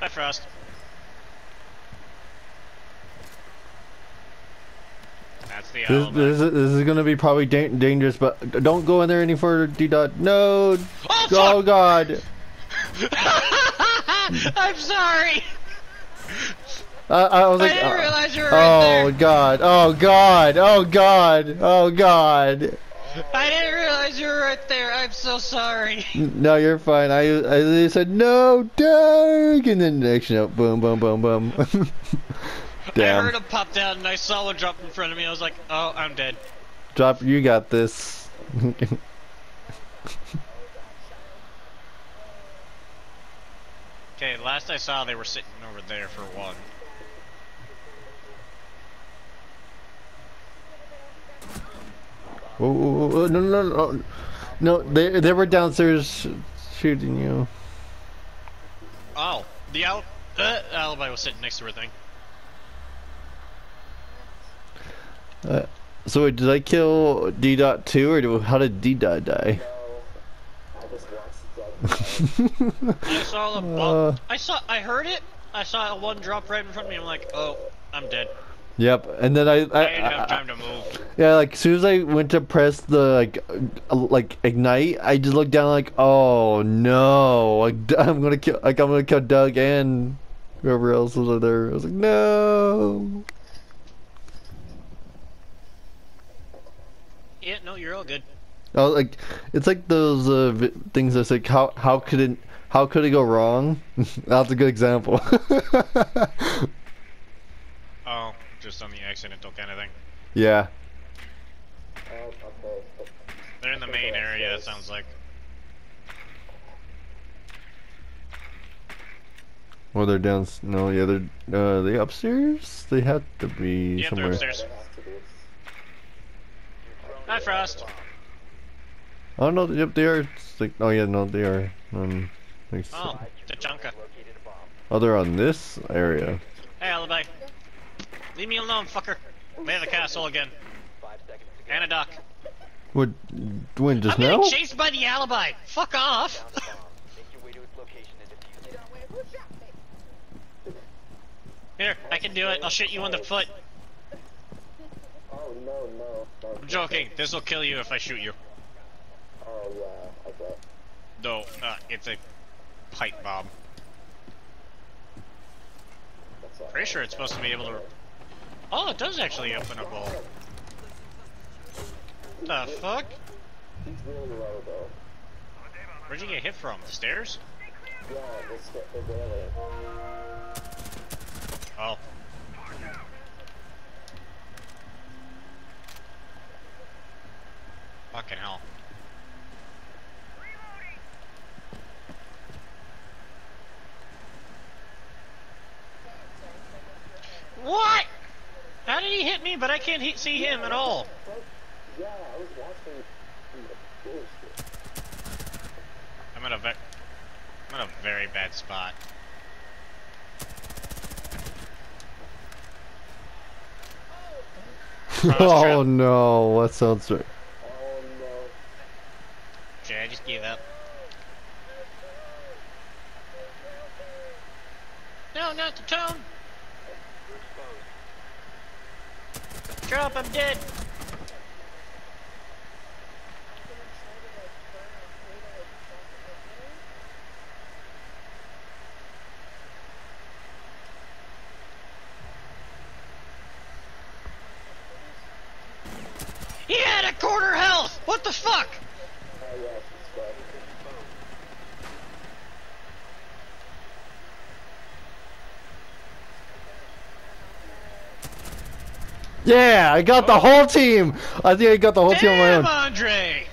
Hi, Frost. That's the This, this, is, this is gonna be probably da dangerous, but don't go in there any further, D dot. No! Oh, Oh god! I'm sorry! I, I was I like, didn't uh, realize you were right oh there. god! Oh god! Oh god! Oh god! I didn't realize you were right there. I'm so sorry. No, you're fine. I I said no, Doug, and then next you know, boom, boom, boom, boom. I heard him pop down and I saw one drop in front of me. I was like, oh, I'm dead. Drop. You got this. Okay, last I saw, they were sitting over there for one. Whoa, whoa, whoa, no, no, no, no! They they were downstairs shooting you. Oh, the al uh, alibi was sitting next to her thing. Uh, so wait, did I kill D dot two or do, how did D dot die? I saw the Uh. bump. I saw. I heard it. I saw one drop right in front of me. I'm like, oh, I'm dead. Yep, and then I, I, I didn't have time to move. yeah, like as soon as I went to press the like, uh, like ignite, I just looked down like, oh no, like I'm gonna kill, like I'm gonna kill Doug and whoever else was there. I was like, no. Yeah, no, you're all good. Was like, it's like those uh, things that's like, how how could it how could it go wrong? That's a good example. Just on the accidental kind of thing. yeah. They're in the main area. It sounds like. Well, they're down. No, yeah, they're uh, they upstairs. They have to be Yeah, they're somewhere. upstairs. Hi, Frost. Oh no, yep, they are. It's like, oh yeah, no, they are. Um, like, Oh, Tachanka. oh, they're on this area. Hey, alibi. Leave me alone, fucker. We the castle again. And a dock. What? When just I'm now? getting chased by the alibi. Fuck off. Here, I can do it. I'll shoot you in the foot. Oh no no. no. I'm joking. This will kill you if I shoot you. Oh yeah. Okay. No, uh, it's a pipe bomb. Pretty sure it's supposed to be able to. Oh, it does actually open a bowl. The fuck? Where'd you get hit from? The stairs? Oh. Fucking hell. What? How did he hit me, but I can't he see him at all? Yeah, I was watching from the bullshit. I'm in a ve I'm in a very bad spot. oh no, that sounds right. Oh no. Should I just give up? No, not the tone. Drop, I'm dead. He had a quarter health. What the fuck? Oh yeah, she's dead. Yeah, I got the whole team. I think I got the whole team on my Damn, own. Andre.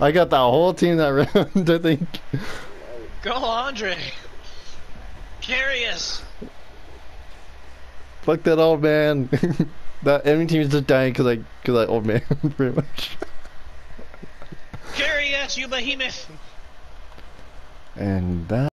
I got the whole team that round. I think. Go, Andre. Carry us. Fuck that old man. that enemy team is just dying because I because I old man pretty much. Carry us, you behemoth. And that.